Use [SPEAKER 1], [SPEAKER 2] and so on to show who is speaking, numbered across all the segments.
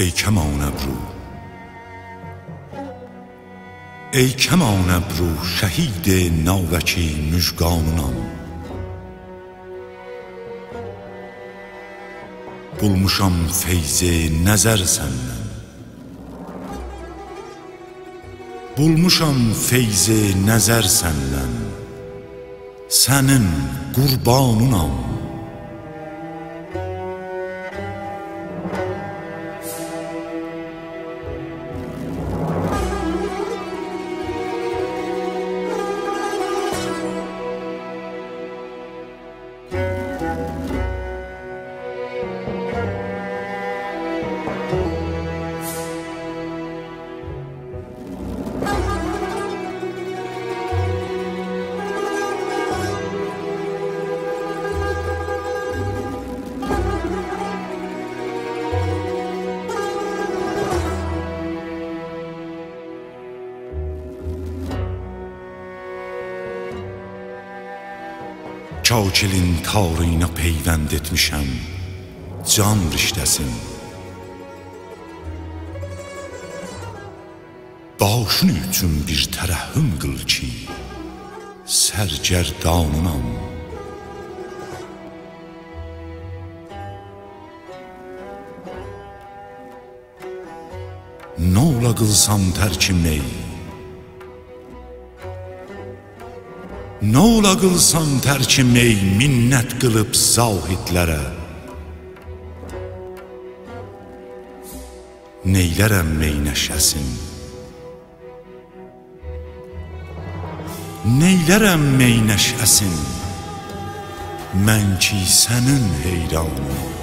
[SPEAKER 1] ای کمان ابرو ای کمان ابرو şəhid navəki müjganınam Bulmuşam feyzi nəzər səndən Bulmuşam feyzi nəzər səndən Sənin qurbanınam Çaçilin tarıyına peyvənd etmişəm. Can riştəsin. Başın üçün bir tərəhhüm qıl ki sərgərdanınam. Nə ola qılsam tərkimey Nə ola qılsam tərkim ey minnət qılıb zahidlərə Neylərəm meynəşəsin Neylərəm meynəşəsin Mən ki sənin heyranım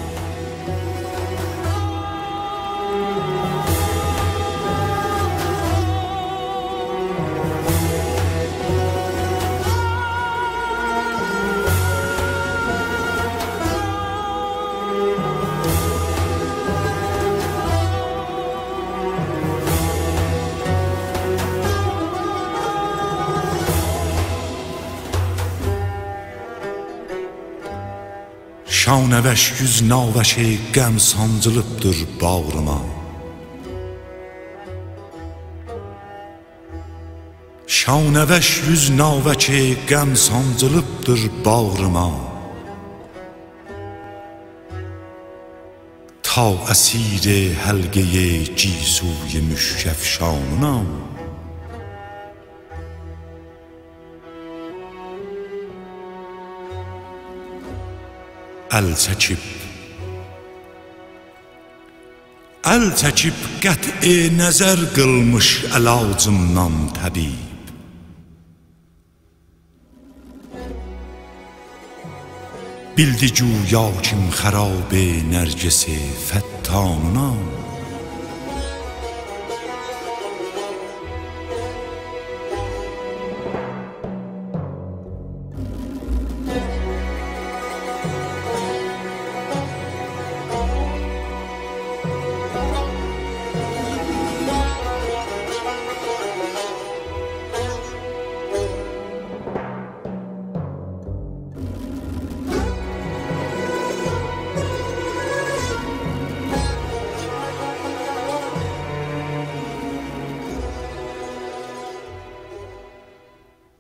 [SPEAKER 1] Şanəvəş yüz navəşi qəm sancılıbdır bağrıma. Şanəvəş yüz navəki qəm sancılıbdır bağrıma. Ta əsir həlqəyə gisuy müşkəfşanınam əl çəkib Əl çəkib qət'i nəzər qılmış əlacımdan təbib Bildi güya kim xərab nərgisi fəttanınam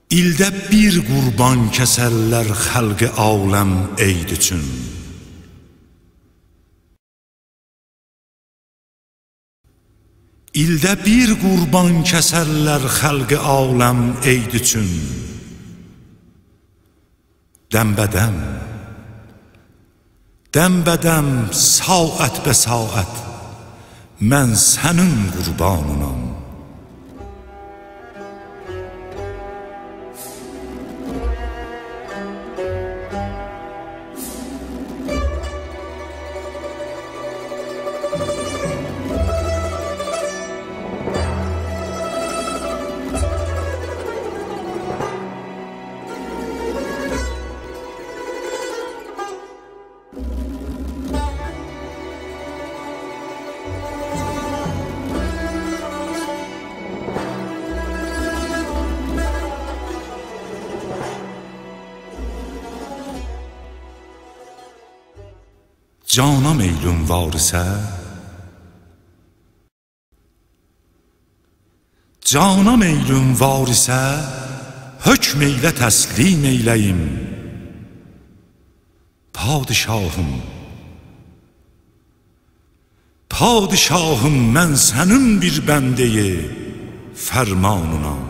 [SPEAKER 1] İldə bir qurban kəsərlər xəlqi aləm eyd üçün. İldə bir qurban kəsərlər xəlqi aləm eyd üçün. Dəmbədəm, dəmbədəm, saat bə saat, mən sənin qurbanınam. cana meylün var isə Cana meylün var isə hökm eylə təslim eyləyim Padişahım Padişahım mən sənin bir bəndəyi fərmanınam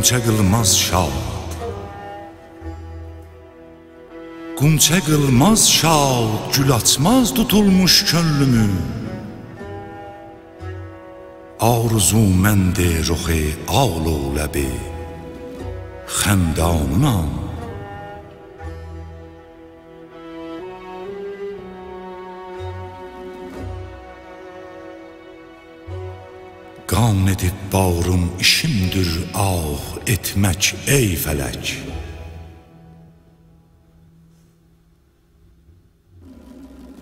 [SPEAKER 1] Qunçə qılmaz şad Qunçə qılmaz şad Gül açmaz tutulmuş könlümü. Arzu məndə ruxi ağlu ləbi Xəndanınam Qan edib bağrım işimdir ah etmək ey fələk.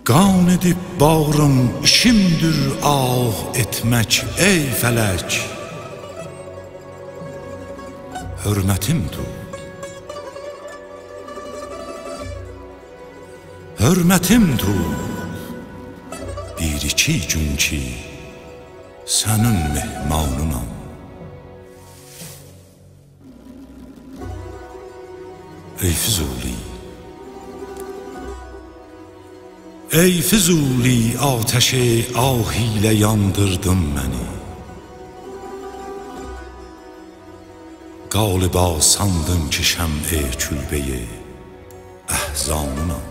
[SPEAKER 1] Qan edib bağrım işimdir ah etmək ey fələk. Hörmətim tut. Hörmətim tut. Bir iki gün ki سنن مهمانون آم ای فزولی ای فزولی آتش آهیل لیاندردم منی قالبا سندم که شمعه چوبه احزامون